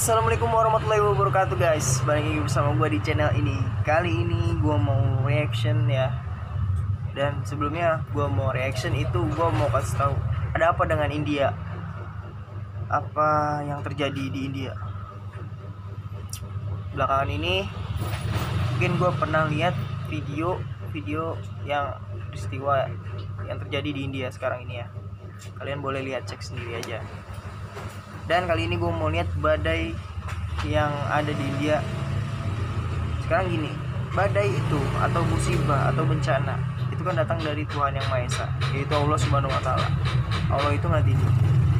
Assalamualaikum warahmatullahi wabarakatuh guys. Balik lagi bersama gue di channel ini. Kali ini gue mau reaction ya. Dan sebelumnya gue mau reaction itu gue mau kasih tahu Ada apa dengan India? Apa yang terjadi di India? Belakangan ini Mungkin gue pernah lihat video Video yang peristiwa yang terjadi di India sekarang ini ya. Kalian boleh lihat cek sendiri aja dan kali ini gue mau lihat badai yang ada di India. Sekarang gini badai itu atau musibah atau bencana itu kan datang dari Tuhan yang Maha Esa yaitu Allah Subhanahu Wa Taala. Allah itu nggak tidur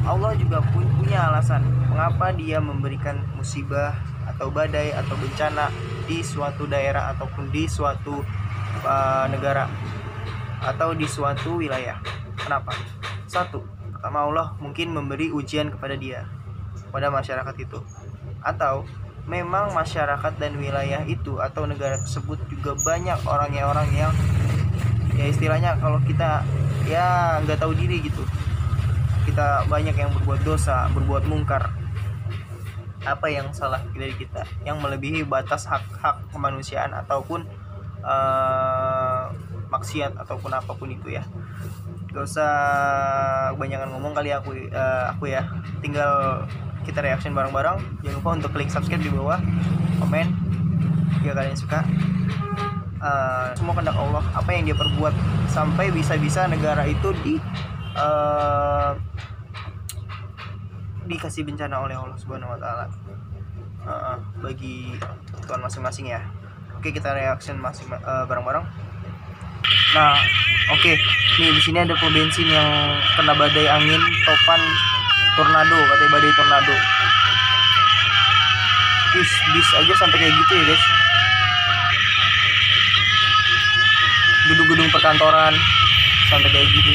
Allah juga punya alasan mengapa dia memberikan musibah atau badai atau bencana di suatu daerah ataupun di suatu uh, negara atau di suatu wilayah. Kenapa? Satu pertama Allah mungkin memberi ujian kepada dia pada masyarakat itu. Atau memang masyarakat dan wilayah itu atau negara tersebut juga banyak orangnya orang yang ya istilahnya kalau kita ya nggak tahu diri gitu. Kita banyak yang berbuat dosa berbuat mungkar. Apa yang salah dari kita? Yang melebihi batas hak-hak kemanusiaan ataupun uh, maksiat ataupun apa pun itu ya gak usah kebanyakan ngomong kali aku uh, aku ya. Tinggal kita reaction bareng-bareng. Jangan lupa untuk klik subscribe di bawah komen jika kalian suka. Uh, semua kehendak Allah apa yang dia perbuat sampai bisa-bisa negara itu di uh, dikasih bencana oleh Allah Subhanahu Wa Taala. Bagi tuan masing-masing ya. Oke kita reaction masing uh, bareng-bareng nah oke. Okay. nih di sini ada pom bensin yang kena badai angin topan tornado katanya badai tornado. Bis bis aja sampai kayak gitu ya guys. Gedung-gedung perkantoran sampai kayak gitu.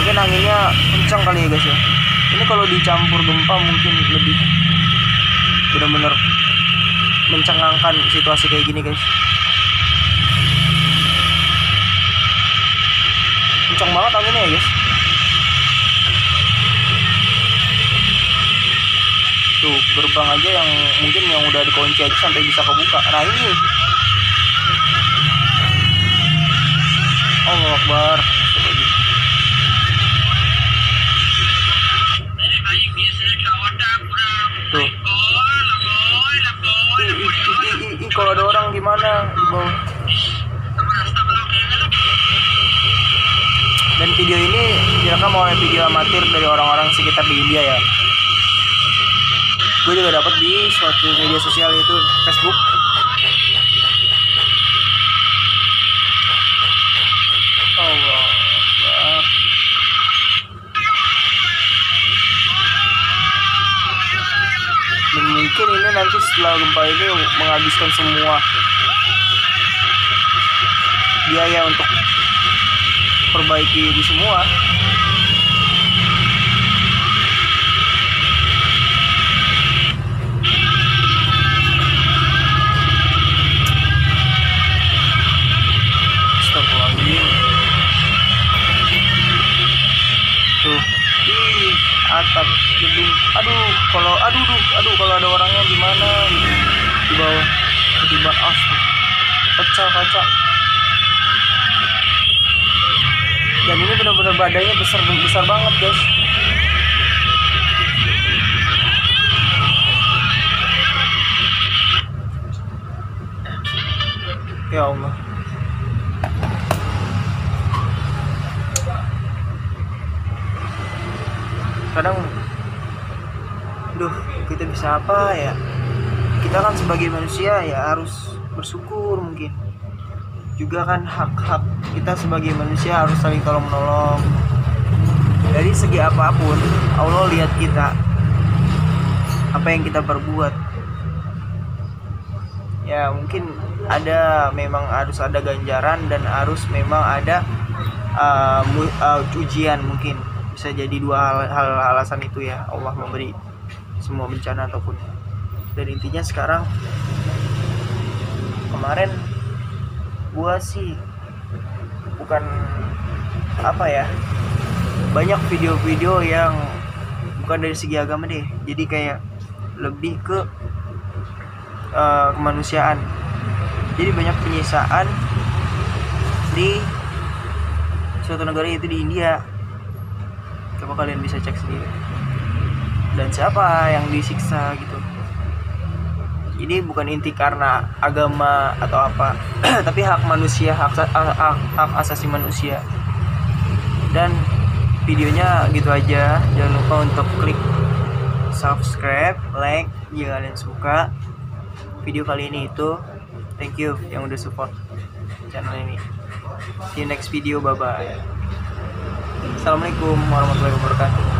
Mungkin anginnya kencang kali ya guys ya. Ini kalau dicampur gempa mungkin lebih benar-benar mencengangkan situasi kayak gini guys kencang banget anginnya ya guys. Tuh gerbang aja yang mungkin yang udah dikunci aja sampai bisa kebuka. Nah ini. Allah Akbar tuh kalau ada orang gimana di bawah dan video direkam oleh video amatir dari orang-orang sekitar di India ya. Gue juga dapat di suatu media sosial itu Facebook. Dan mungkin ini nanti setelah gempa ini menghabiskan semua biaya untuk perbaiki di semua. Astagfirullahaladzim. Tuh. Di atap gedung. Aduh kalau aduh aduh aduh kalau ada orangnya gimana? Di bawah ketiba astu pecah kaca dan ini benar-benar badannya besar besar banget guys. Ya Allah. Kadang duh kita bisa apa ya? Kita kan sebagai manusia ya harus bersyukur mungkin juga kan hak-hak kita sebagai manusia harus saling tolong menolong. Dari segi apa pun Allah lihat kita apa yang kita perbuat. Ya mungkin ada memang harus ada ganjaran dan harus memang ada uh, uh, ujian mungkin. Bisa jadi dua hal, hal alasan itu ya Allah memberi semua bencana ataupun. Dan intinya sekarang kemarin gua sih bukan apa ya banyak video-video yang bukan dari segi agama deh. Jadi kayak lebih ke uh, kemanusiaan. Jadi banyak penyiksaan di suatu negara itu di India. Coba kalian bisa cek sendiri. Dan siapa yang disiksa gitu ini bukan inti karena agama atau apa tapi hak manusia hak, hak, hak asasi manusia. Dan videonya gitu aja. Jangan lupa untuk klik subscribe like jika kalian suka video kali ini itu. Thank you yang udah support channel ini. See you next video bye bye assalamualaikum warahmatullahi wabarakatuh